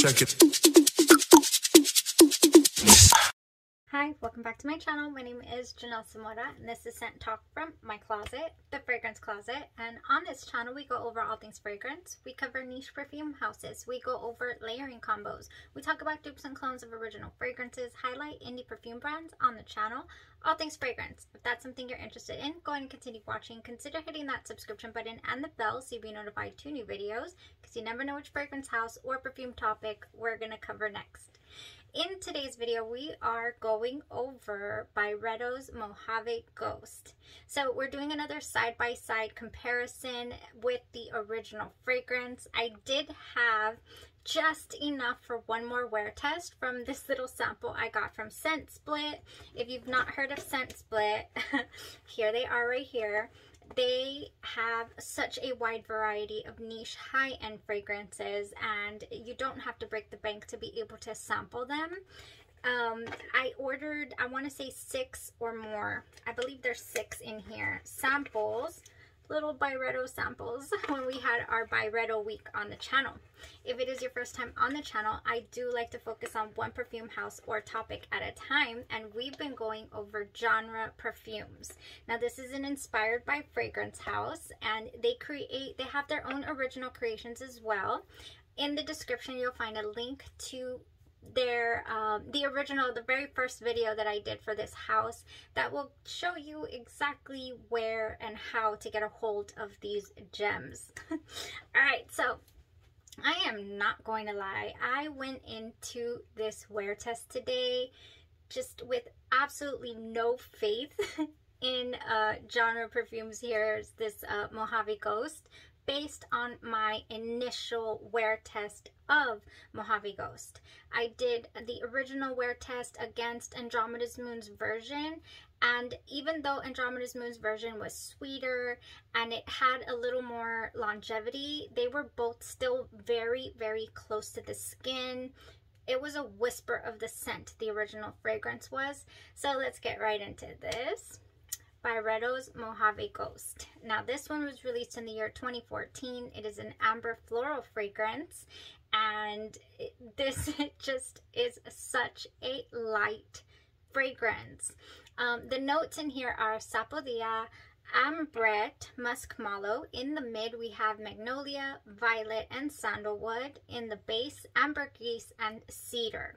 Check it. Hi, welcome back to my channel. My name is Janelle Zamora and this is Scent Talk from my closet, the fragrance closet. And on this channel, we go over all things fragrance. We cover niche perfume houses. We go over layering combos. We talk about dupes and clones of original fragrances, highlight indie perfume brands on the channel, all things fragrance. If that's something you're interested in, go ahead and continue watching. Consider hitting that subscription button and the bell so you'll be notified to new videos because you never know which fragrance house or perfume topic we're going to cover next. In today's video, we are going over Byredo's Mojave Ghost. So we're doing another side-by-side -side comparison with the original fragrance. I did have just enough for one more wear test from this little sample I got from Scent Split. If you've not heard of Scent Split, here they are right here they have such a wide variety of niche high-end fragrances and you don't have to break the bank to be able to sample them. Um, I ordered, I want to say six or more. I believe there's six in here. Samples little Byredo samples when we had our Byredo week on the channel. If it is your first time on the channel, I do like to focus on one perfume house or topic at a time, and we've been going over genre perfumes. Now, this is an inspired by Fragrance House, and they create, they have their own original creations as well. In the description, you'll find a link to their um, the original the very first video that I did for this house that will show you exactly where and how to get a hold of these gems. All right so I am not going to lie. I went into this wear test today just with absolutely no faith in uh, genre perfumes here's this uh, Mojave Ghost based on my initial wear test of Mojave Ghost. I did the original wear test against Andromeda's Moon's version and even though Andromeda's Moon's version was sweeter and it had a little more longevity, they were both still very, very close to the skin. It was a whisper of the scent, the original fragrance was. So let's get right into this. Byredo's Mojave Ghost. Now this one was released in the year 2014. It is an amber floral fragrance and this just is such a light fragrance. Um, the notes in here are sapodilla, ambrette, musk mallow. In the mid, we have magnolia, violet, and sandalwood. In the base, ambergris and cedar.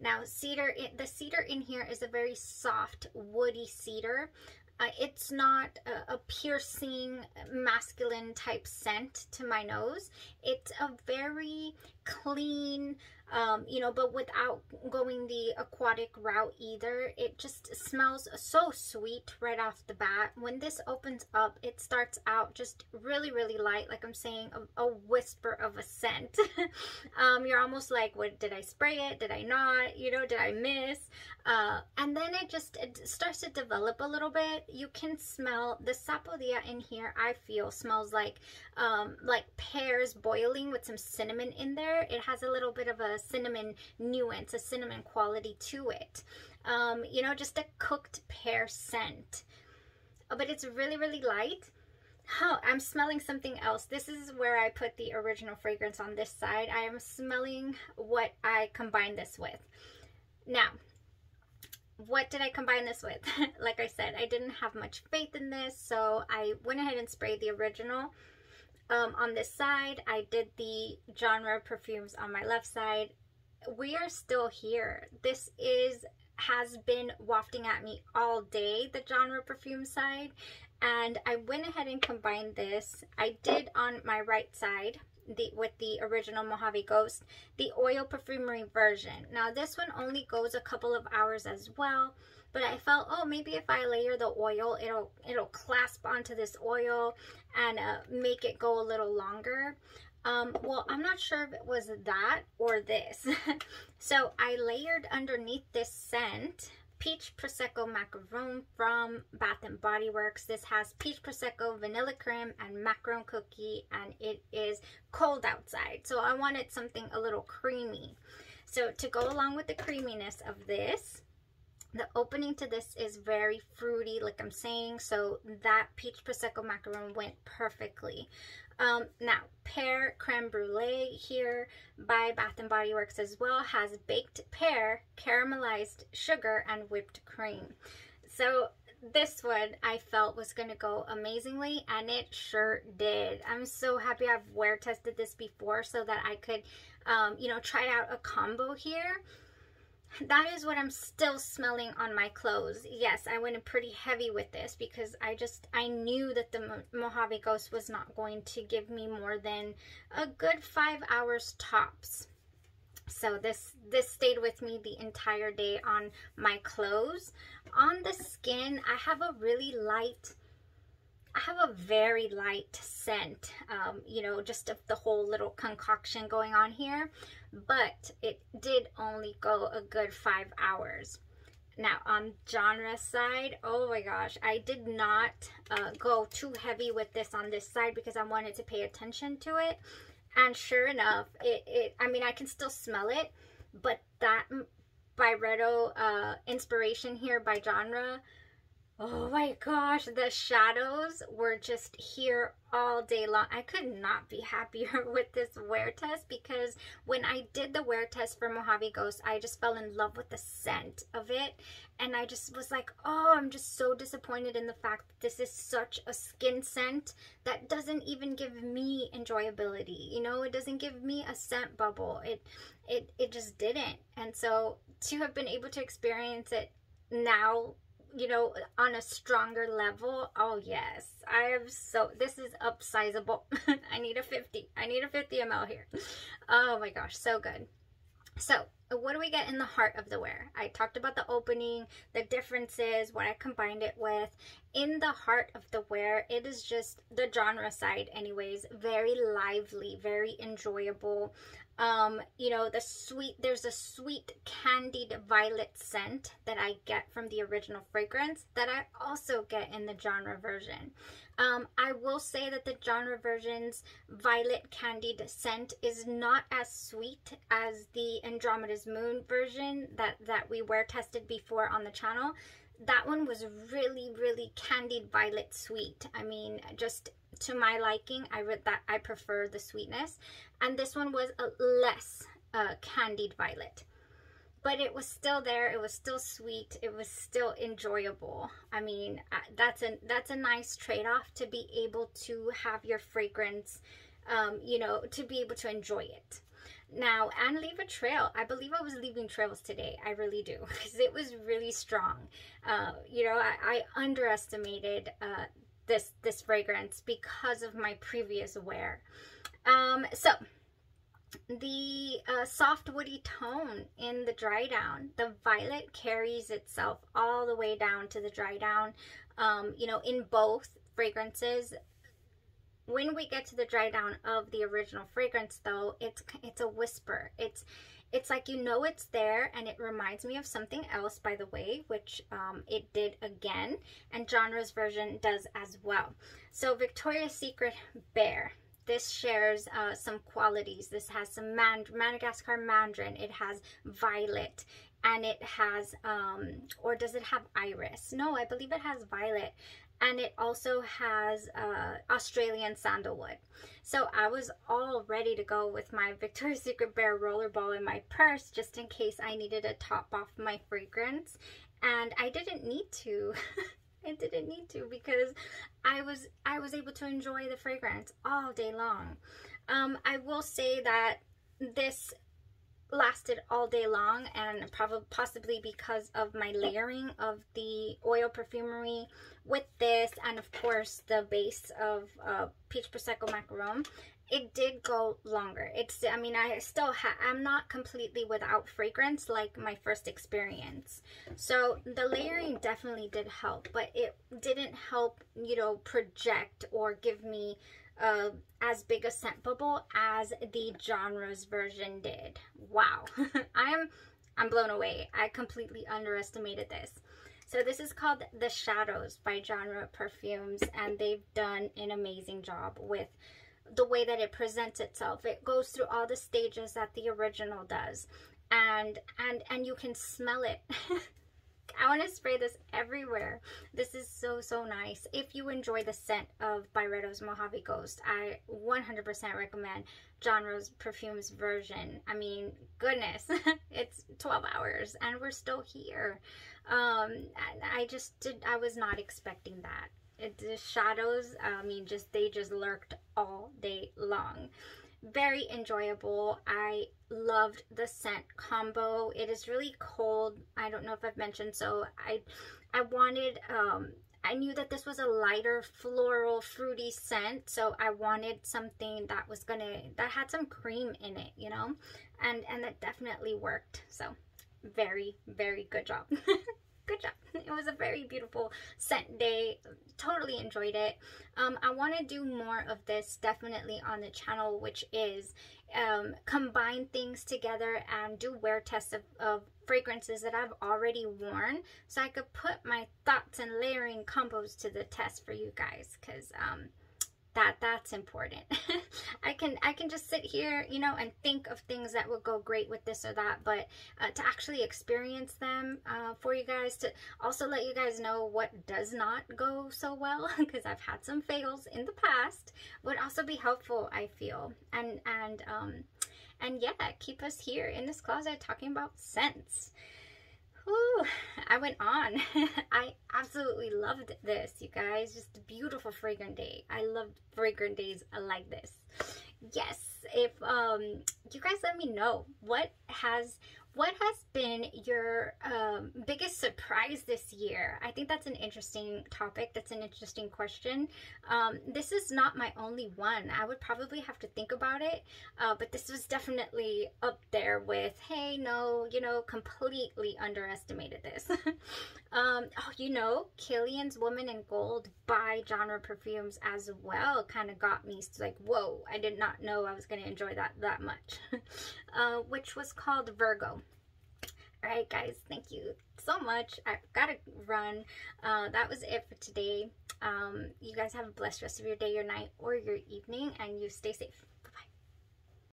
Now, cedar, the cedar in here is a very soft, woody cedar. Uh, it's not a, a, piercing masculine type scent to my nose. It's a very clean, um, you know, but without going the aquatic route either. It just smells so sweet right off the bat. When this opens up, it starts out just really, really light, like I'm saying, a, a whisper of a scent. um, you're almost like, what, did I spray it? Did I not? You know, did I miss? Uh, and then it just it starts to develop a little bit. You can smell the sapodilla in here, I feel, smells like um, like pears boiling with some cinnamon in there. It has a little bit of a cinnamon nuance, a cinnamon quality to it. Um, you know, just a cooked pear scent. Oh, but it's really, really light. Oh, I'm smelling something else. This is where I put the original fragrance on this side. I am smelling what I combined this with. Now, what did I combine this with? like I said, I didn't have much faith in this, so I went ahead and sprayed the original um, on this side. I did the genre perfumes on my left side. We are still here. This is has been wafting at me all day, the genre perfume side. And I went ahead and combined this. I did on my right side the with the original Mojave Ghost, the oil perfumery version. Now this one only goes a couple of hours as well but I felt, oh, maybe if I layer the oil, it'll it'll clasp onto this oil and uh, make it go a little longer. Um, well, I'm not sure if it was that or this. so I layered underneath this scent Peach Prosecco Macaron from Bath & Body Works. This has Peach Prosecco, Vanilla cream, and Macaron Cookie, and it is cold outside. So I wanted something a little creamy. So to go along with the creaminess of this, the opening to this is very fruity, like I'm saying, so that peach prosecco macaron went perfectly. Um, now, pear creme brulee here by Bath & Body Works as well has baked pear, caramelized sugar, and whipped cream. So this one I felt was going to go amazingly and it sure did. I'm so happy I've wear tested this before so that I could, um, you know, try out a combo here. That is what I'm still smelling on my clothes. Yes, I went in pretty heavy with this because I just, I knew that the Mojave Ghost was not going to give me more than a good five hours tops. So this, this stayed with me the entire day on my clothes. On the skin, I have a really light, I have a very light scent, um, you know, just of the whole little concoction going on here. But it did only go a good five hours. Now, on genre side, oh my gosh, I did not uh, go too heavy with this on this side because I wanted to pay attention to it. And sure enough, it, it I mean, I can still smell it, but that Byredo uh, inspiration here by genre Oh my gosh, the shadows were just here all day long. I could not be happier with this wear test because when I did the wear test for Mojave Ghost, I just fell in love with the scent of it. And I just was like, oh, I'm just so disappointed in the fact that this is such a skin scent that doesn't even give me enjoyability. You know, it doesn't give me a scent bubble. It, it, it just didn't. And so to have been able to experience it now you know, on a stronger level, oh yes, I am so, this is upsizable. I need a 50. I need a 50 ml here. Oh my gosh, so good. So, what do we get in the heart of the wear? I talked about the opening, the differences, what I combined it with. In the heart of the wear, it is just the genre side anyways, very lively, very enjoyable um you know the sweet there's a sweet candied violet scent that i get from the original fragrance that i also get in the genre version um i will say that the genre version's violet candied scent is not as sweet as the andromeda's moon version that that we were tested before on the channel that one was really really candied violet sweet i mean just to my liking. I read that I prefer the sweetness. And this one was a less uh, candied violet. But it was still there. It was still sweet. It was still enjoyable. I mean, uh, that's a, that's a nice trade-off to be able to have your fragrance, um, you know, to be able to enjoy it now and leave a trail i believe i was leaving trails today i really do because it was really strong uh, you know i, I underestimated uh, this this fragrance because of my previous wear. Um, so the uh, soft woody tone in the dry down, the violet carries itself all the way down to the dry down. Um, you know, in both fragrances, when we get to the dry down of the original fragrance though, it's it's a whisper. It's it's like you know it's there and it reminds me of something else by the way which um, it did again and genre's version does as well so victoria's secret Bare this shares uh, some qualities this has some mand madagascar mandarin it has violet and it has um or does it have iris no i believe it has violet and it also has uh, Australian sandalwood. So I was all ready to go with my Victoria's Secret Bare rollerball in my purse just in case I needed to top off my fragrance. And I didn't need to. I didn't need to because I was I was able to enjoy the fragrance all day long. Um, I will say that this lasted all day long and probably possibly because of my layering of the oil perfumery with this and of course the base of uh, peach prosecco macaron. It did go longer. It's i mean i still have i'm not completely without fragrance like my first experience. So the layering definitely did help but it didn't help you know project or give me uh, as big a scent bubble as the genres version did. Wow, I'm I'm blown away. I completely underestimated this. So this is called The Shadows by Genre Perfumes and they've done an amazing job with the way that it presents itself. It goes through all the stages that the original does and and and you can smell it I want to spray this everywhere. This is so, so nice. If you enjoy the scent of Byredo's Mojave Ghost, I 100% recommend Genre's Perfumes version. I mean, goodness, it's 12 hours and we're still here. Um, I just did, I was not expecting that. It, the shadows, I mean, just, they just lurked all day long very enjoyable. I loved the scent combo. It is really cold. I don't know if I've mentioned so. I I wanted um I knew that this was a lighter floral fruity scent, so I wanted something that was gonna that had some cream in it, you know, and and that definitely worked. So very very good job. good job. It was a very beautiful scent day. Totally enjoyed it. Um, I want to do more of this definitely on the channel, which is um, combine things together and do wear tests of, of fragrances that I've already worn so I could put my thoughts and layering combos to the test for you guys because um, that that's important. I can i can just sit here you know and think of things that would go great with this or that but uh, to actually experience them uh, for you guys to also let you guys know what does not go so well because i've had some fails in the past would also be helpful i feel. And and um and yeah keep us here in this closet talking about scents I went on. I absolutely loved this, you guys. Just a beautiful fragrant day. I love fragrant days like this. Yes, if um you guys let me know what has what has been your um, biggest surprise this year? I think that's an interesting topic. That's an interesting question. Um, this is not my only one. I would probably have to think about it, uh, but this was definitely up there with, hey, no, you know, completely underestimated this. um, oh, you know, Kilian's Woman in Gold by Genre Perfumes as well kind of got me like, whoa, I did not know I was going to enjoy that that much, uh, which was called Virgo. Alright guys, thank you so much. I've got to run. Uh, that was it for today. Um, you guys have a blessed rest of your day, your night, or your evening, and you stay safe.